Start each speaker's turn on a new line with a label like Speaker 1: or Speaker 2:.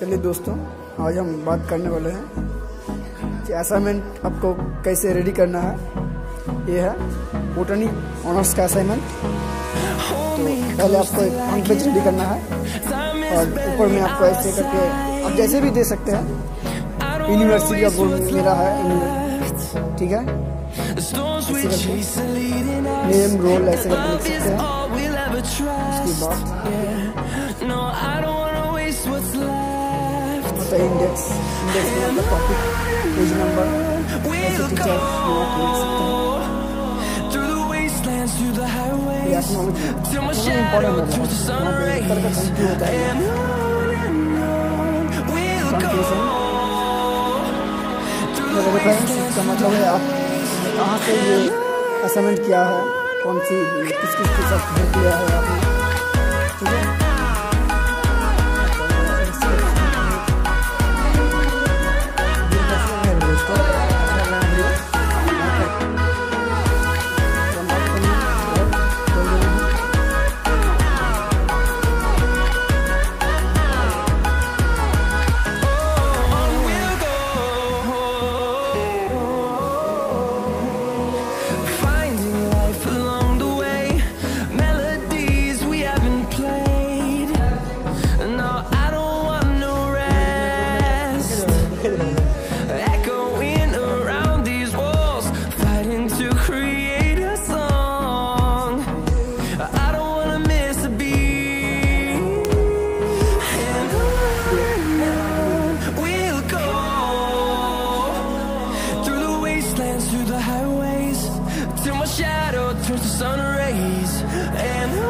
Speaker 1: चलिए दोस्तों, आज हम बात करने वाले हैं कि असाइनमेंट आपको कैसे रेडी करना है। ये है बोटनी ऑनर्स का असाइनमेंट तो पहले आपको एक पेज रेडी करना है और ऊपर में आपको ऐसे करके आप जैसे भी दे सकते हैं। यूनिवर्सिटी का बोर्ड मेरा है ठीक है? नेम रोल ऐसे करके लिख सकते हैं। उसके बाद होता है इंडेक्स इंडेक्स में आपका टॉपिक पेज नंबर ऐसे टीचर ये एक्नॉलेजमेंट इम्पोर्टेंट होता है वहाँ पे तरह का थैंक यू होता है कंक्लूजन रेफरेंस इसका मतलब है आप कहाँ से ये असाइनमेंट किया है कौन सी किस किस के साथ घर किया है आपने
Speaker 2: Sun rays. And